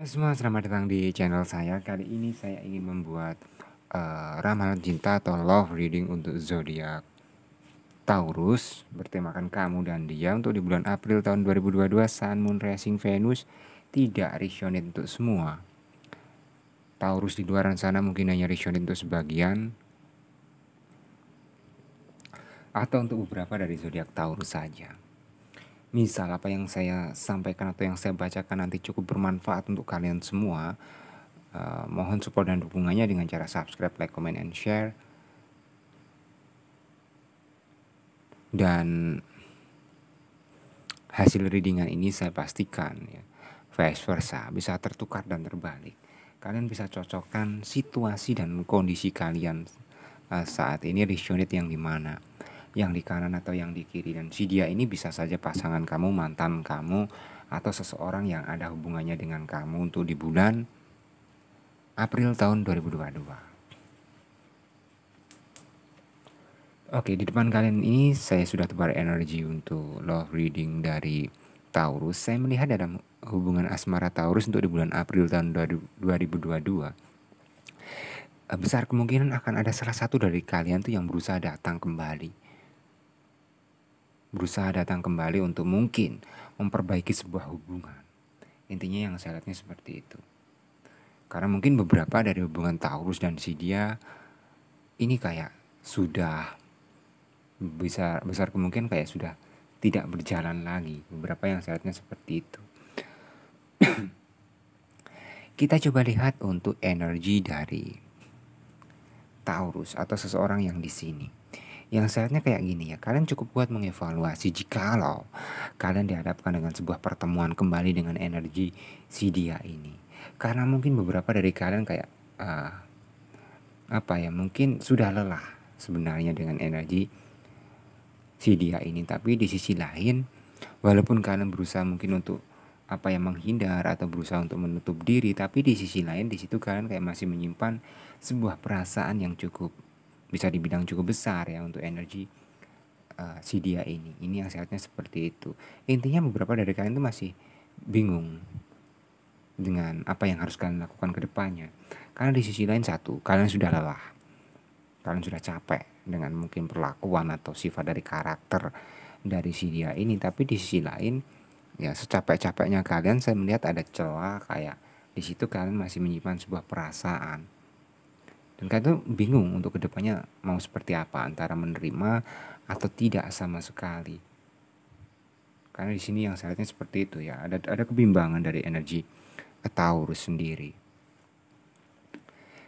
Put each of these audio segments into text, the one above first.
Semua selamat datang di channel saya. Kali ini saya ingin membuat uh, ramalan cinta atau love reading untuk zodiak Taurus bertemakan kamu dan dia untuk di bulan April tahun 2022 Sun Moon Racing Venus tidak resonate untuk semua. Taurus di luar sana mungkin hanya resonate untuk sebagian atau untuk beberapa dari zodiak Taurus saja misal apa yang saya sampaikan atau yang saya bacakan nanti cukup bermanfaat untuk kalian semua, uh, mohon support dan dukungannya dengan cara subscribe, like, comment, and share. Dan hasil readingan ini saya pastikan ya, vice versa bisa tertukar dan terbalik. Kalian bisa cocokkan situasi dan kondisi kalian uh, saat ini resonate yang di mana yang di kanan atau yang di kiri dan si dia ini bisa saja pasangan kamu, mantan kamu atau seseorang yang ada hubungannya dengan kamu untuk di bulan April tahun 2022. Oke, di depan kalian ini saya sudah tebar energi untuk love reading dari Taurus. Saya melihat ada hubungan asmara Taurus untuk di bulan April tahun 2022. Besar kemungkinan akan ada salah satu dari kalian tuh yang berusaha datang kembali berusaha datang kembali untuk mungkin memperbaiki sebuah hubungan. Intinya yang saya lihatnya seperti itu. Karena mungkin beberapa dari hubungan Taurus dan si dia ini kayak sudah besar besar kemungkinan kayak sudah tidak berjalan lagi. Beberapa yang saya lihatnya seperti itu. Kita coba lihat untuk energi dari Taurus atau seseorang yang di sini yang sehatnya kayak gini ya, kalian cukup buat mengevaluasi jikalau kalian dihadapkan dengan sebuah pertemuan kembali dengan energi si dia ini. Karena mungkin beberapa dari kalian kayak uh, apa ya, mungkin sudah lelah sebenarnya dengan energi si dia ini, tapi di sisi lain walaupun kalian berusaha mungkin untuk apa yang menghindar atau berusaha untuk menutup diri, tapi di sisi lain di situ kalian kayak masih menyimpan sebuah perasaan yang cukup bisa dibilang cukup besar ya untuk energi uh, si dia ini. Ini sehatnya seperti itu. Intinya beberapa dari kalian itu masih bingung dengan apa yang harus kalian lakukan ke depannya. Karena di sisi lain satu, kalian sudah lelah. Kalian sudah capek dengan mungkin perlakuan atau sifat dari karakter dari si dia ini. Tapi di sisi lain, ya secapek-capeknya kalian saya melihat ada celah kayak di situ kalian masih menyimpan sebuah perasaan dan tuh bingung untuk ke depannya mau seperti apa antara menerima atau tidak sama sekali. Karena di sini yang saya lihatnya seperti itu ya ada ada kebimbangan dari energi Taurus sendiri.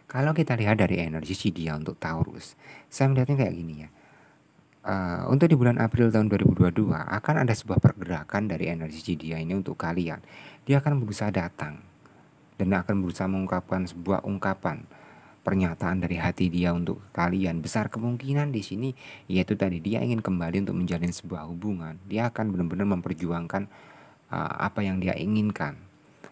Kalau kita lihat dari energi si dia untuk Taurus saya melihatnya kayak gini ya. Uh, untuk di bulan April tahun 2022 akan ada sebuah pergerakan dari energi dia ini untuk kalian. Dia akan berusaha datang dan akan berusaha mengungkapkan sebuah ungkapan pernyataan dari hati dia untuk kalian. Besar kemungkinan di sini yaitu tadi dia ingin kembali untuk menjalin sebuah hubungan. Dia akan benar-benar memperjuangkan uh, apa yang dia inginkan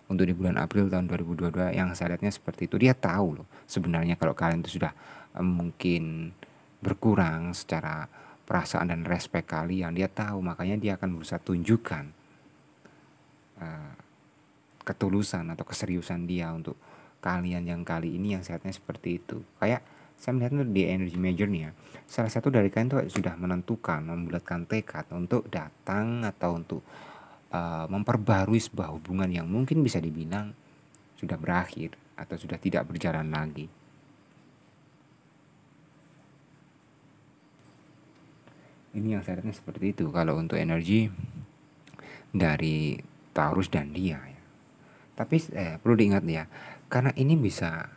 untuk di bulan April tahun 2022 yang saya lihatnya seperti itu. Dia tahu loh sebenarnya kalau kalian itu sudah uh, mungkin berkurang secara perasaan dan respek kalian dia tahu. Makanya dia akan berusaha tunjukkan uh, ketulusan atau keseriusan dia untuk kalian yang kali ini yang sehatnya seperti itu. Kayak saya melihat di energy major nih ya salah satu dari kalian tuh sudah menentukan membulatkan tekad untuk datang atau untuk uh, memperbarui sebuah hubungan yang mungkin bisa dibilang sudah berakhir atau sudah tidak berjalan lagi. Ini yang saya lihatnya seperti itu. Kalau untuk energi dari Taurus dan dia. Tapi eh, perlu diingat ya, karena ini bisa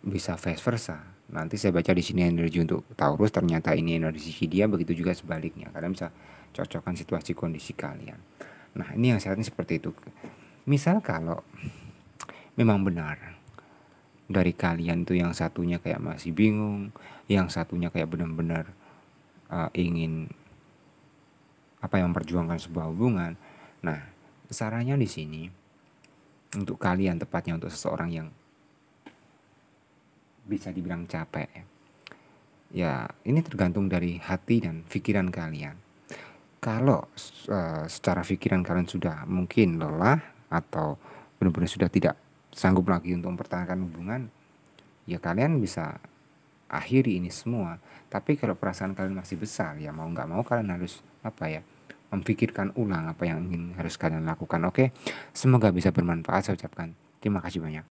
bisa vice versa. Nanti saya baca di sini energi untuk Taurus ternyata ini energi dia begitu juga sebaliknya. Kalian bisa cocokkan situasi kondisi kalian. Nah, ini yang sehatnya seperti itu. Misal kalau memang benar dari kalian tuh yang satunya kayak masih bingung, yang satunya kayak benar-benar uh, ingin apa yang memperjuangkan sebuah hubungan. Nah, sarannya di sini untuk kalian tepatnya untuk seseorang yang bisa dibilang capek ya ini tergantung dari hati dan pikiran kalian kalau uh, secara pikiran kalian sudah mungkin lelah atau benar-benar sudah tidak sanggup lagi untuk mempertahankan hubungan, ya kalian bisa akhiri ini semua. Tapi kalau perasaan kalian masih besar, ya mau nggak mau kalian harus apa ya memikirkan ulang apa yang ingin harus kalian lakukan. Oke, semoga bisa bermanfaat. Saya ucapkan terima kasih banyak.